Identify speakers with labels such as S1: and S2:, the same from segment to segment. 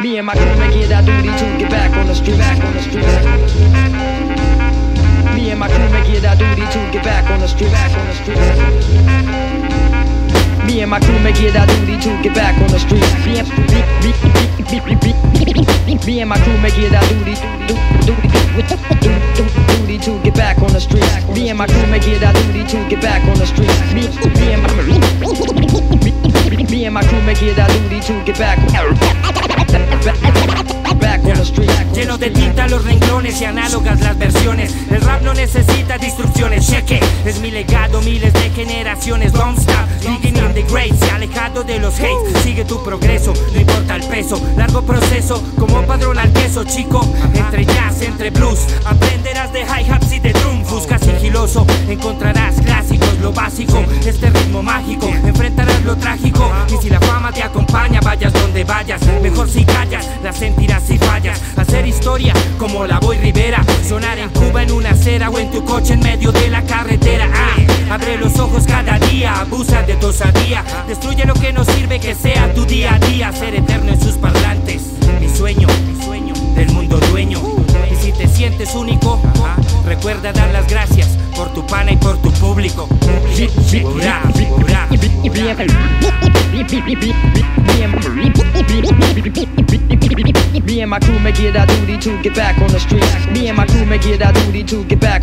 S1: Me and my crew make it our duty to get back on the street, back on the street. Me and my crew make it our duty to get back on the street, back on the street. Me and my crew make it our duty to get back on the street. Me and, my crew make it our duty, duty, duty, to get back on the street. Me and my crew make it our duty to get back on the street. Me, and my crew make it our duty to get back, street.
S2: Lleno de tinta los renglones y análogas las versiones. El rap no necesita distracciones, cheque. Es mi legado, miles de generaciones. Don't stop, beginning the great. Se alejado de los hates, sigue tu progreso, no importa el peso. Largo proceso, como padrón al queso, chico. Entre jazz, entre blues, aprenderás de hi-hats y de drum. Busca sigiloso, encontrarás clásicos, lo básico. Este ritmo mágico, enfrentarás lo trágico. Y si la fama te acompaña, vayas donde vayas. Mejor si callas, la sentirás si fallas. Hacer historia como la Boy Rivera. Sonar en Cuba en una acera o en tu coche en medio de la carretera. Ah, abre los ojos cada día, abusa de tu osadía. Destruye lo que no sirve, que sea tu día a día. Ser eterno en sus parlantes. Mi sueño, mi sueño del mundo dueño. Y si te sientes único, recuerda dar las gracias por tu pana y por tu público.
S1: Me and my crew make it our duty to get back on the street. Me and my crew make it our duty to get back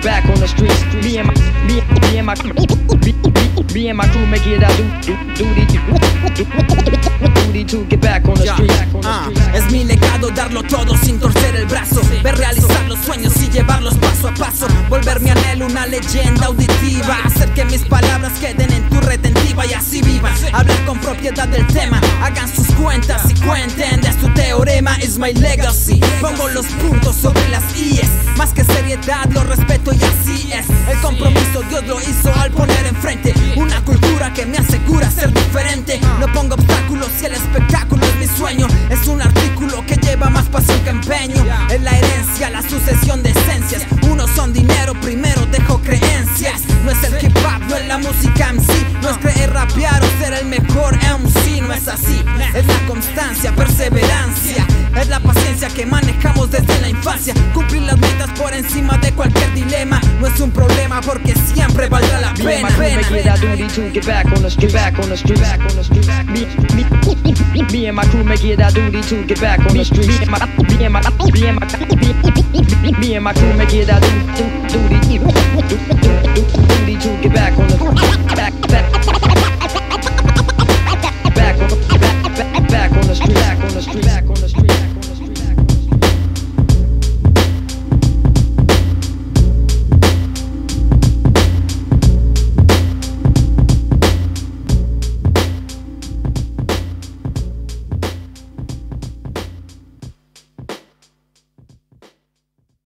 S1: back on the street. Me and my me, me and my me and my crew make it our duty duty to get back on the street.
S3: ah, es mi legado darlo todo sin torcer el brazo Ver realizar los sueños y llevarlos paso a paso Volver mi anhelo una leyenda auditiva Hacer que mis palabras queden en tu retentiva y así vivan Hablar con propiedad del tema Hagan sus cuentas y cuenten de su teorema Is my legacy. Pongo los puntos sobre las IES Más que seriedad lo respeto y así es. El compromiso Dios lo hizo al poner enfrente Una cultura que me asegura ser diferente. No pongo obstáculos si el espectáculo es mi sueño. Es un artículo que lleva más pasión que empeño. Es la herencia, la sucesión de esencias. Unos es la constancia, perseverancia, es la paciencia que manejamos desde la infancia. Cumplir las metas por encima de cualquier dilema no es un problema porque siempre valdrá la pena.
S1: Me and my crew back on the street. Me and my, me to get back on the street.